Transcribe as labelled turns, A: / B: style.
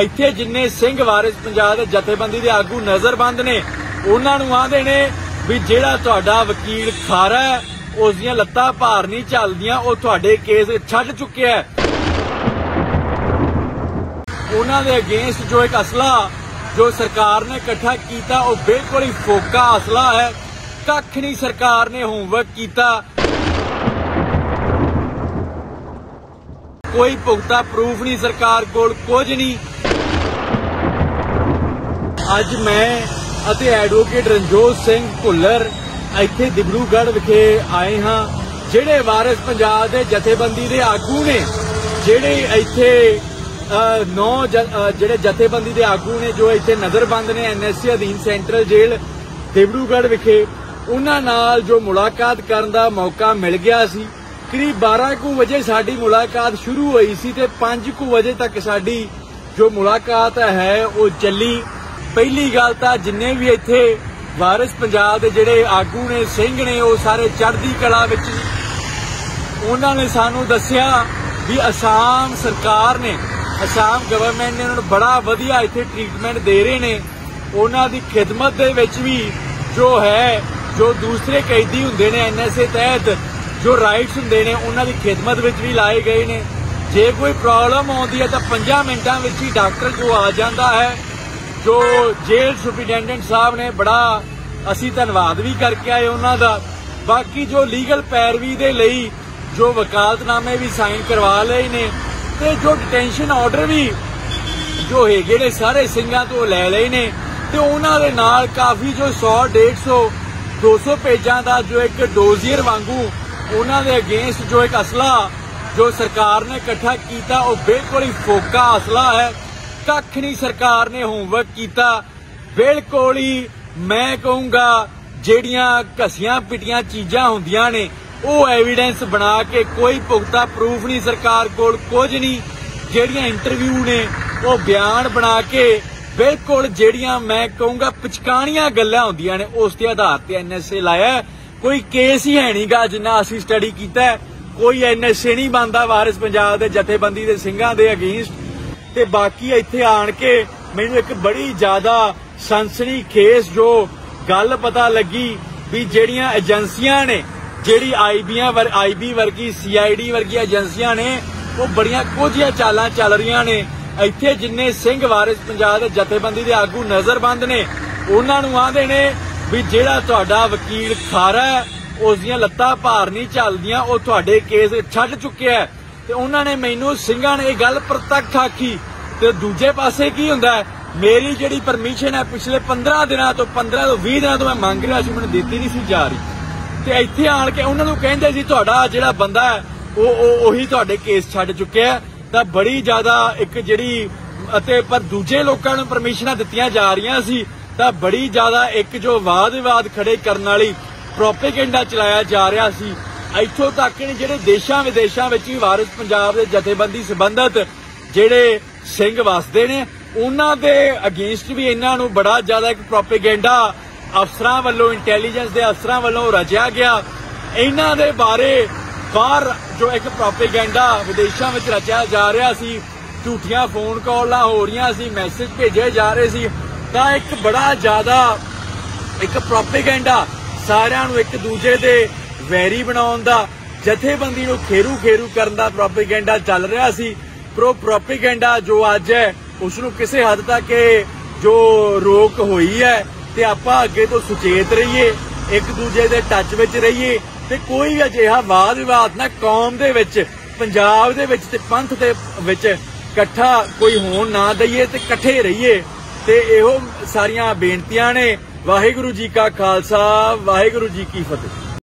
A: ਇੱਥੇ ਜਿੰਨੇ ਸਿੰਘ ਵਾਰਿਸ ਪੰਜਾਬ ਦੇ ਜਥੇਬੰਦੀ ਦੇ ਆਗੂ ਨਜ਼ਰਬੰਦ ਨੇ, ਉਹਨਾਂ ਨੂੰ ਆਂਦੇ ਨੇ ਵੀ ਜਿਹੜਾ ਤੁਹਾਡਾ ਵਕੀਲ ਖਾਰਾ ਹੈ ਉਸ ਦੀਆਂ ਲੱਤਾਂ ਭਾਰ ਨਹੀਂ ਚੱਲਦੀਆਂ, ਉਹ ਤੁਹਾਡੇ ਕੇਸ ਛੱਡ ਚੁੱਕਿਆ ਹੈ। ਉਹਨਾਂ ਦੇ ਅਗੇਂਸਟ ਜੋ ਇੱਕ ਅਸਲਾ ਜੋ ਸਰਕਾਰ ਨੇ ਇਕੱਠਾ ਕੀਤਾ, ਉਹ ਬਿਲਕੁਲ ਹੀ ਫੋਕਾ ਅਸਲਾ ਹੈ। ਕੱਖ ਨਹੀਂ ਸਰਕਾਰ ਨੇ ਹੋਮਵਰਕ ਕੀਤਾ। ਕੋਈ ਪੁਖਤਾ ਪ੍ਰੂਫ ਨਹੀਂ ਸਰਕਾਰ ਕੋਲ, ਕੁਝ ਨਹੀਂ। ਅੱਜ ਮੈਂ ਅਤੇ ਐਡਵੋਕੇਟ ਰਣਜੋਤ ਸਿੰਘ ਭੁੱਲਰ ਇੱਥੇ ਦਿਬਰੂਗੜ੍ਹ ਵਿਖੇ ਆਏ ਹਾਂ, ਜਿਹੜੇ ਵਾਰਿਸ ਪੰਜਾਬ ਦੇ ਜਥੇਬੰਦੀ ਦੇ ਆਗੂ ਨੇ, ਜਿਹੜੇ ਇੱਥੇ ਨੌ ਜਿਹੜੇ ਜਥੇਬੰਦੀ ਦੇ ਆਗੂ ਨੇ, ਜੋ ਇੱਥੇ ਨਜ਼ਰਬੰਦ ਨੇ ਐਨਐਸਸੀ ਅਧੀਨ ਸੈਂਟਰਲ ਜੇਲ੍ਹ ਦਿਬਰੂਗੜ੍ਹ ਵਿਖੇ, ਉਹਨਾਂ ਨਾਲ ਜੋ ਮੁਲਾਕਾਤ ਕਰਨ ਦਾ ਮੌਕਾ ਮਿਲ ਗਿਆ ਸੀ। ਕਰੀਬ 12 ਕੁ ਵਜੇ ਸਾਡੀ ਮੁਲਾਕਾਤ ਸ਼ੁਰੂ ਹੋਈ ਸੀ ਤੇ 5 ਕੁ ਵਜੇ ਤੱਕ ਸਾਡੀ ਜੋ ਮੁਲਾਕਾਤ ਹੈ, ਉਹ ਚੱਲੀ। ਪਹਿਲੀ ਗੱਲ ਤਾਂ ਜਿੰਨੇ ਵੀ ਇੱਥੇ ਵਾਰਿਸ ਪੰਜਾਬ ਦੇ ਜਿਹੜੇ ਆਗੂ ਨੇ, ਸਿੰਘ ਨੇ, ਉਹ ਸਾਰੇ ਚੜ੍ਹਦੀ ਕਲਾ ਵਿੱਚ ਨੇ। ਉਹਨਾਂ ਨੇ ਸਾਨੂੰ ਦੱਸਿਆ ਵੀ ਅਸਾਮ ਸਰਕਾਰ ਨੇ, ਅਸਾਮ ਗਵਰਨਮੈਂਟ ਨੇ ਉਹਨਾਂ ਨੂੰ ਬੜਾ ਵਧੀਆ ਇੱਥੇ ਟ੍ਰੀਟਮੈਂਟ ਦੇ ਰਹੇ ਨੇ। ਉਹਨਾਂ ਦੀ ਖਿਦਮਤ ਦੇ ਵਿੱਚ ਵੀ ਜੋ ਹੈ, ਜੋ ਦੂਸਰੇ ਕੈਦੀ ਹੁੰਦੇ ਨੇ ਐਨਐਸਏ ਤਹਿਤ, ਜੋ ਰਾਈਟਸ ਹੁੰਦੇ ਨੇ, ਉਹਨਾਂ ਦੀ ਖਿਦਮਤ ਵਿੱਚ ਵੀ ਲਾਏ ਗਏ ਨੇ। ਜੇ ਕੋਈ ਪ੍ਰੋਬਲਮ ਆਉਂਦੀ ਹੈ ਤਾਂ 5 ਮਿੰਟਾਂ ਵਿੱਚ ਹੀ ਡਾਕਟਰ ਜੋ ਆ ਜਾਂਦਾ ਹੈ। ਜੋ ਜੇਲ੍ਹ ਸੁਪਰਡੈਂਡੈਂਟ ਸਾਹਿਬ ਨੇ ਬੜਾ ਅਸੀਂ ਧੰਨਵਾਦ ਵੀ ਕਰਕੇ ਆਏ ਉਹਨਾਂ ਦਾ। ਬਾਕੀ ਜੋ ਲੀਗਲ ਪੈਰਵੀ ਦੇ ਲਈ ਜੋ ਵਕਾਲਤਨਾਮੇ ਵੀ ਸਾਈਨ ਕਰਵਾ ਲਏ ਨੇ ਤੇ ਜੋ ਡਿਟੈਂਸ਼ਨ ਆਰਡਰ ਵੀ ਜੋ ਹੈਗੇ ਨੇ ਸਾਰੇ ਸਿੰਘਾਂ ਤੋਂ ਲੈ ਲਏ ਨੇ ਤੇ ਉਹਨਾਂ ਦੇ ਨਾਲ ਕਾਫੀ ਜੋ 100 150 200 ਪੇਜਾਂ ਦਾ ਜੋ ਇੱਕ ਡੋਜ਼ੀਅਰ ਵਾਂਗੂ ਉਹਨਾਂ ਦੇ ਅਗੇਂਸਟ ਜੋ ਇੱਕ ਅਸਲਾ ਜੋ ਸਰਕਾਰ ਨੇ ਇਕੱਠਾ ਕੀਤਾ ਉਹ ਬਿਲਕੁਲ ਹੀ ਫੋਕਾ ਅਸਲਾ ਹੈ। ਕੱਖ ਨਹੀਂ ਸਰਕਾਰ ਨੇ ਹੋਮਵਰਕ ਕੀਤਾ। ਬਿਲਕੁਲ ਹੀ ਮੈਂ ਕਹੂੰਗਾ, ਜਿਹੜੀਆਂ ਘਸੀਆਂ ਪਿਟੀਆਂ ਚੀਜ਼ਾਂ ਹੁੰਦੀਆਂ ਨੇ, ਉਹ ਐਵੀਡੈਂਸ ਬਣਾ ਕੇ ਕੋਈ ਪੁਖਤਾ ਪ੍ਰੂਫ ਨਹੀਂ ਸਰਕਾਰ ਕੋਲ, ਕੁਝ ਨਹੀਂ। ਜਿਹੜੀਆਂ ਇੰਟਰਵਿਊ ਨੇ, ਉਹ ਬਿਆਨ ਬਣਾ ਕੇ ਬਿਲਕੁਲ ਜਿਹੜੀਆਂ ਮੈਂ ਕਹੂੰਗਾ ਪਚਕਾਣੀਆਂ ਗੱਲਾਂ ਹੁੰਦੀਆਂ ਨੇ, ਉਸ ਦੇ ਆਧਾਰ ਤੇ ਐਨਐਸਏ ਲਾਇਆ ਕੋਈ ਕੇਸ ਹੀ ਹੈ ਨਹੀਂਗਾ ਜਿੰਨਾ ਅਸੀਂ ਸਟੱਡੀ ਕੀਤਾ ਹੈ। ਕੋਈ ਐਨਐਸਏ ਨਹੀਂ ਬੰਦਾ ਵਾਰਿਸ ਪੰਜਾਬ ਦੇ ਜਥੇਬੰਦੀ ਦੇ ਸਿੰਘਾਂ ਦੇ ਅਗੇਂਸਟ ਤੇ ਬਾਕੀ ਇੱਥੇ ਆਣ ਕੇ ਮੈਨੂੰ ਇੱਕ ਬੜੀ ਜ਼ਿਆਦਾ ਸਨਸਨੀ ਖੇਸ ਜੋ ਗੱਲ ਪਤਾ ਲੱਗੀ ਵੀ ਜਿਹੜੀਆਂ ਏਜੰਸੀਆਂ ਨੇ, ਜਿਹੜੀ ਆਈਬੀਆਂ ਵਰ ਆਈਬੀ ਵਰਗੀ ਸੀਆਈਡੀ ਵਰਗੀਆਂ ਏਜੰਸੀਆਂ ਨੇ, ਉਹ ਬੜੀਆਂ ਕੋਝੀਆਂ ਚਾਲਾਂ ਚੱਲ ਰਹੀਆਂ ਨੇ। ਇੱਥੇ ਜਿੰਨੇ ਸਿੰਘ ਵਾਰਿਸ ਪੰਜਾਬ ਦੇ ਜਥੇਬੰਦੀ ਦੇ ਆਗੂ ਨਜ਼ਰਬੰਦ ਨੇ, ਉਹਨਾਂ ਨੂੰ ਆਂਦੇ ਨੇ ਵੀ ਜਿਹੜਾ ਤੁਹਾਡਾ ਵਕੀਲ ਖਾਰਾ ਉਸ ਦੀਆਂ ਲੱਤਾਂ ਭਾਰ ਨਹੀਂ ਚੱਲਦੀਆਂ, ਉਹ ਤੁਹਾਡੇ ਕੇਸ ਛੱਡ ਚੁੱਕਿਆ ਤੇ ਉਹਨਾਂ ਨੇ ਮੈਨੂੰ ਸਿੰਘਾਂ ਨੇ ਇਹ ਗੱਲ ਪ੍ਰਤੱਖ ਆਖੀ। ਤੇ ਦੂਜੇ ਪਾਸੇ ਕੀ ਹੁੰਦਾ ਮੇਰੀ ਜਿਹੜੀ ਪਰਮਿਸ਼ਨ ਹੈ, ਪਿਛਲੇ 15 ਦਿਨਾਂ ਤੋਂ 15 ਤੋਂ 20 ਦਿਨਾਂ ਤੋਂ ਮੈਂ ਮੰਗ ਰਿਹਾ ਸੀ, ਮੈਨੂੰ ਦਿੱਤੀ ਨਹੀਂ ਸੀ ਜਾ ਰਹੀ। ਤੇ ਇੱਥੇ ਆਣ ਕੇ ਉਹਨਾਂ ਨੂੰ ਕਹਿੰਦੇ ਸੀ, ਤੁਹਾਡਾ ਜਿਹੜਾ ਬੰਦਾ ਹੈ, ਉਹ, ਉਹੀ ਤੁਹਾਡੇ ਕੇਸ ਛੱਡ ਚੁੱਕਿਆ ਤਾਂ ਬੜੀ ਜ਼ਿਆਦਾ ਇੱਕ ਜਿਹੜੀ, ਅਤੇ ਪਰ ਦੂਜੇ ਲੋਕਾਂ ਨੂੰ ਪਰਮਿਸ਼ਨਾਂ ਦਿੱਤੀਆਂ ਜਾ ਰਹੀਆਂ ਸੀ, ਤਾਂ ਬੜੀ ਜ਼ਿਆਦਾ ਇੱਕ ਜੋ ਵਾਦ-ਵਿਵਾਦ ਖੜੇ ਕਰਨ ਵਾਲੀ ਪ੍ਰੋਪੇਗੈਂਡਾ ਚਲਾਇਆ ਜਾ ਰਿਹਾ ਸੀ। ਇੱਥੋਂ ਤੱਕ ਕਿ ਜਿਹੜੇ ਦੇਸ਼ਾਂ ਵਿਦੇਸ਼ਾਂ ਵਿੱਚ ਵੀ ਵਾਰਿਸ ਪੰਜਾਬ ਦੇ ਜਥੇਬੰਦੀ ਸੰਬੰਧਤ ਜਿਹੜੇ ਸਿੰਘ ਵਸਦੇ ਨੇ, ਉਹਨਾਂ ਦੇ ਅਗੇਂਸਟ ਵੀ ਇਹਨਾਂ ਨੂੰ ਬੜਾ ਜ਼ਿਆਦਾ ਇੱਕ ਪ੍ਰੋਪੇਗੈਂਡਾ ਅਫਸਰਾਂ ਵੱਲੋਂ ਇੰਟੈਲੀਜੈਂਸ ਦੇ ਅਫਸਰਾਂ ਵੱਲੋਂ ਰਚਿਆ ਗਿਆ। ਇਹਨਾਂ ਦੇ ਬਾਰੇ ਬਾਹਰ ਜੋ ਇੱਕ ਪ੍ਰੋਪੇਗੈਂਡਾ ਵਿਦੇਸ਼ਾਂ ਵਿੱਚ ਰਚਿਆ ਜਾ ਰਿਹਾ ਸੀ, ਝੂਠੀਆਂ ਫੋਨ ਕਾਲਾਂ ਹੋ ਰਹੀਆਂ ਸੀ ਮੈਸੇਜ ਭੇਜੇ ਜਾ ਰਹੇ ਸੀ, ਤਾਂ ਇੱਕ ਬੜਾ ਜ਼ਿਆਦਾ ਇੱਕ ਪ੍ਰੋਪੇਗੈਂਡਾ ਸਾਰਿਆਂ ਨੂੰ ਇੱਕ ਦੂਜੇ ਦੇ ਵੈਰੀ ਬਣਾਉਣ ਦਾ ਜਥੇਬੰਦੀ ਨੂੰ ਖੇਰੂ ਖੇਰੂ ਕਰਨ ਦਾ ਪ੍ਰੋਪੇਗੈਂਡਾ ਚੱਲ ਰਿਹਾ ਸੀ। ਪ੍ਰੋ ਪ੍ਰੋਪੇਗੈਂਡਾ ਜੋ ਅੱਜ ਹੈ ਉਸ ਨੂੰ ਕਿਸੇ ਹੱਦ ਤੱਕ ਜੋ ਰੋਕ ਹੋਈ ਹੈ ਤੇ ਆਪਾਂ ਅੱਗੇ ਤੋਂ ਸੁਚੇਤ ਰਹੀਏ, ਇੱਕ ਦੂਜੇ ਦੇ ਟੱਚ ਵਿੱਚ ਰਹੀਏ ਤੇ ਕੋਈ ਅਜਿਹਾ ਵਾਦ ਵਿਵਾਦ ਨਾ ਕੌਮ ਦੇ ਵਿੱਚ, ਪੰਜਾਬ ਦੇ ਵਿੱਚ ਤੇ ਪੰਥ ਦੇ ਵਿੱਚ ਇਕੱਠਾ ਕੋਈ ਹੋਣ ਨਾ ਦਈਏ ਤੇ ਇਕੱਠੇ ਰਹੀਏ। ਤੇ ਇਹੋ ਸਾਰੀਆਂ ਬੇਨਤੀਆਂ ਨੇ। ਵਾਹਿਗੁਰੂ ਜੀ ਕਾ ਖਾਲਸਾ, ਵਾਹਿਗੁਰੂ ਜੀ ਕੀ ਫਤਿਹ।